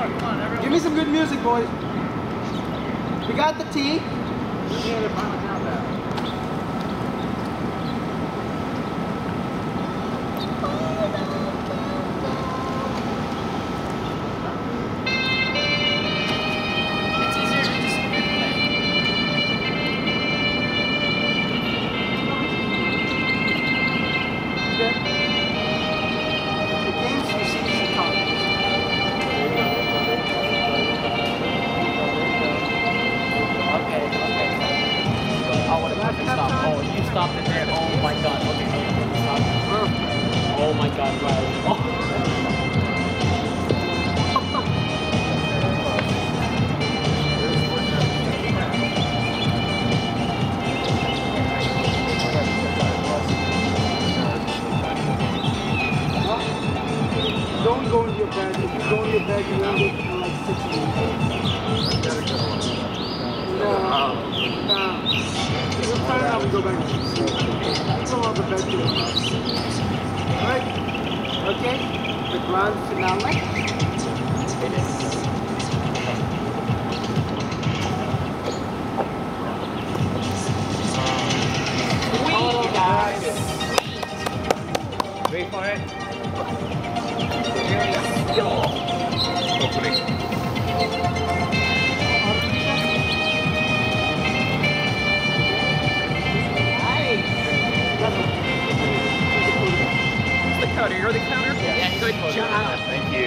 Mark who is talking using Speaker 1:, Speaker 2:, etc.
Speaker 1: on, come on, everyone.
Speaker 2: Give me some good music, boys. We got the
Speaker 1: T. Oh, what if I can stop? Oh, you stopped it there. Oh my god. Okay, okay. Oh my god, Riley. Oh.
Speaker 2: Don't go into your bed. If you go into your bed, you won't get like six weeks. No. No. Out when we go back to the Alright? Okay? The grand finale.
Speaker 1: Oh, guys. Wait for it.
Speaker 3: over
Speaker 1: the counter?
Speaker 4: Yeah. Thank
Speaker 1: you.